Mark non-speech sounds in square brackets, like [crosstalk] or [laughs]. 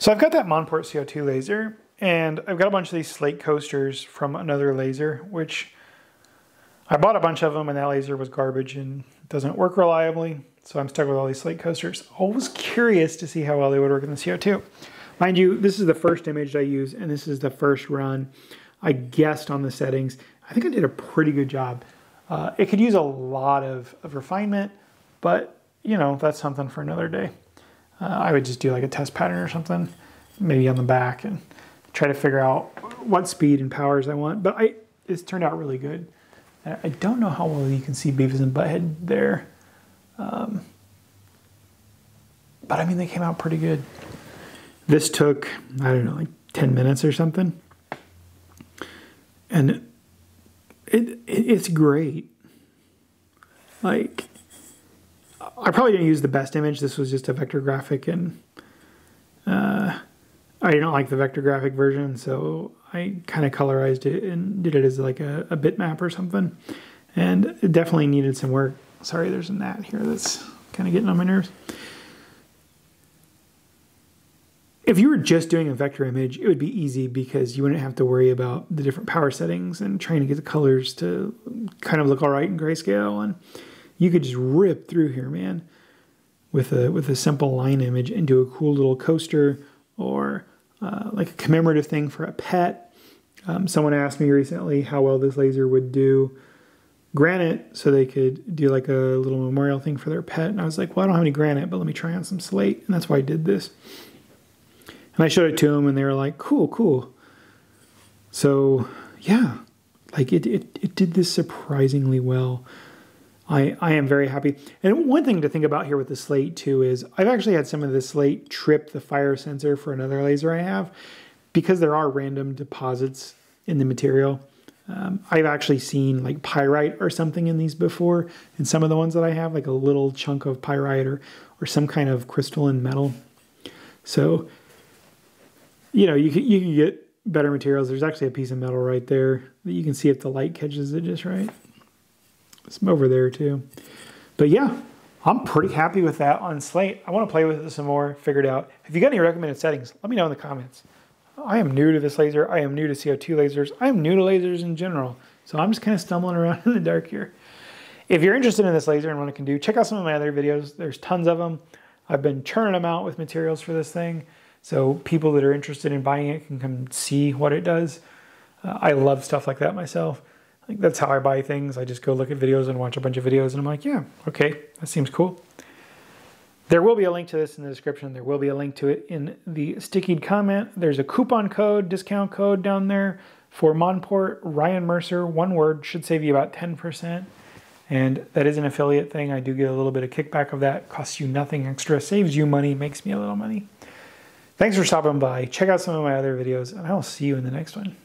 So I've got that Monport CO2 laser and I've got a bunch of these slate coasters from another laser, which I bought a bunch of them and that laser was garbage and doesn't work reliably. So I'm stuck with all these slate coasters. Always curious to see how well they would work in the CO2. Mind you, this is the first image I use and this is the first run. I guessed on the settings. I think I did a pretty good job. Uh, it could use a lot of, of refinement, but you know, that's something for another day. Uh, I would just do like a test pattern or something, maybe on the back and try to figure out what speed and powers I want. But I it's turned out really good. I don't know how well you can see Beavis and Butthead there. Um, but I mean, they came out pretty good. This took, I don't know, like 10 minutes or something. And it, it it's great. Like, I probably didn't use the best image. This was just a vector graphic, and uh, I didn't like the vector graphic version, so I kind of colorized it and did it as like a, a bitmap or something. And it definitely needed some work. Sorry, there's a gnat here that's kind of getting on my nerves. If you were just doing a vector image, it would be easy because you wouldn't have to worry about the different power settings and trying to get the colors to kind of look all right in grayscale. And you could just rip through here, man, with a with a simple line image and do a cool little coaster or uh, like a commemorative thing for a pet. Um, someone asked me recently how well this laser would do granite so they could do like a little memorial thing for their pet. And I was like, well, I don't have any granite, but let me try on some slate. And that's why I did this. And I showed it to them and they were like, cool, cool. So yeah, like it, it, it did this surprisingly well. I, I am very happy. And one thing to think about here with the slate too is I've actually had some of the slate trip the fire sensor for another laser I have because there are random deposits in the material. Um, I've actually seen like pyrite or something in these before, in some of the ones that I have, like a little chunk of pyrite or, or some kind of crystalline metal. So, you know, you can, you can get better materials. There's actually a piece of metal right there that you can see if the light catches it just right some over there too. But yeah, I'm pretty happy with that on Slate. I want to play with it some more, figure it out. If you got any recommended settings, let me know in the comments. I am new to this laser. I am new to CO2 lasers. I am new to lasers in general. So I'm just kind of stumbling [laughs] around in the dark here. If you're interested in this laser and what it can do, check out some of my other videos. There's tons of them. I've been churning them out with materials for this thing. So people that are interested in buying it can come see what it does. Uh, I love stuff like that myself think that's how I buy things. I just go look at videos and watch a bunch of videos and I'm like, yeah, okay, that seems cool. There will be a link to this in the description. There will be a link to it in the stickied comment. There's a coupon code, discount code down there for Monport Ryan Mercer. One word should save you about 10%. And that is an affiliate thing. I do get a little bit of kickback of that. Costs you nothing extra, saves you money, makes me a little money. Thanks for stopping by. Check out some of my other videos, and I'll see you in the next one.